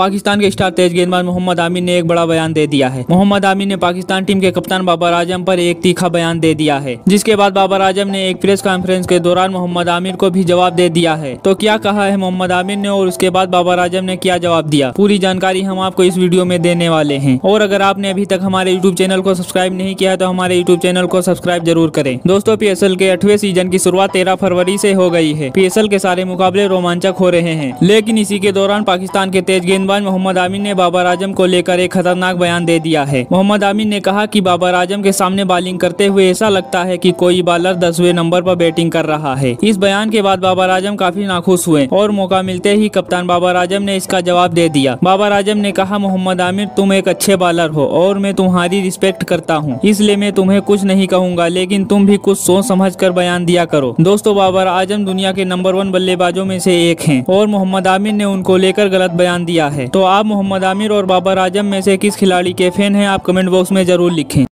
पाकिस्तान के स्टार तेज गेंदबाज मोहम्मद आमिर ने एक बड़ा बयान दे दिया है। मोहम्मद आमिर ने पाकिस्तान टीम के कप्तान बाबर आज़म पर एक तीखा बयान दे दिया है, जिसके बाद बाबर आज़म ने एक प्रेस कॉन्फ्रेंस के दौरान मोहम्मद आमिर को भी जवाब दे दिया है। तो क्या कहा है मोहम्मद आमिर ने और उसके बाद बाबर आज़म ने क्या जवाब दिया? पूरी जानकारी हम आपको इस वीडियो में देने वाले हैं। और अगर आपने अभी तक हमारे यूट्यूब चैनल को सब्सक्राइब नहीं किया तो हमारे यूट्यूब चैनल को सब्सक्राइब ज़रूर करें। दोस्तों PSL के अठवे सीज़न की शुरुआत तेरह फरवरी से हो गई है। PSL के सारे मुकाबले रोमांचक हो रहे हैं। लेकिन इसी के दौरान पाकिस्तान के तेज गेंदबाज मोहम्मद आमिर ने बाबर आज़म को लेकर एक खतरनाक बयान दे दिया है। मोहम्मद आमिर ने कहा कि बाबर आज़म के सामने बॉलिंग करते हुए ऐसा लगता है कि कोई बॉलर दसवें नंबर पर बैटिंग कर रहा है। इस बयान के बाद बाबर आज़म काफ़ी नाखुश हुए और मौका मिलते ही कप्तान बाबर आज़म ने इसका जवाब दे दिया। बाबर आज़म ने कहा, मोहम्मद आमिर, तुम एक अच्छे बॉलर हो और मैं तुम्हारी रिस्पेक्ट करता हूँ। इसलिए मैं तुम्हें कुछ नहीं कहूँगा, लेकिन तुम भी कुछ सोच समझ कर बयान दिया करो। दोस्तों, बाबर आज़म दुनिया के नंबर वन बल्लेबाजों में से एक हैं और मोहम्मद आमिर ने उनको लेकर गलत बयान दिया है। तो आप मोहम्मद आमिर और बाबर आज़म में से किस खिलाड़ी के फ़ैन हैं, आप कमेंट बॉक्स में ज़रूर लिखें।